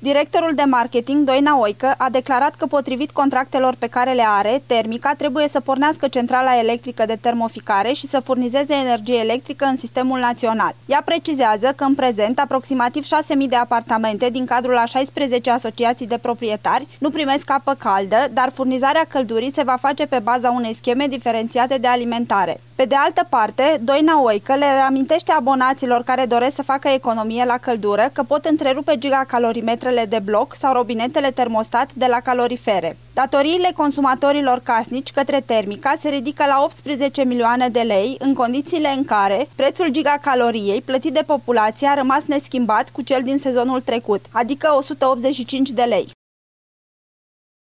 Directorul de marketing, Doina Oică, a declarat că potrivit contractelor pe care le are, Termica trebuie să pornească centrala electrică de termoficare și să furnizeze energie electrică în sistemul național. Ea precizează că în prezent aproximativ 6.000 de apartamente din cadrul a 16 asociații de proprietari nu primesc apă caldă, dar furnizarea căldurii se va face pe baza unei scheme diferențiate de alimentare. Pe de altă parte, Doina Oică le reamintește abonaților care doresc să facă economie la căldură că pot întrerupe gigacalorimetrele de bloc sau robinetele termostat de la calorifere. Datoriile consumatorilor casnici către termica se ridică la 18 milioane de lei în condițiile în care prețul gigacaloriei plătit de populație a rămas neschimbat cu cel din sezonul trecut, adică 185 de lei.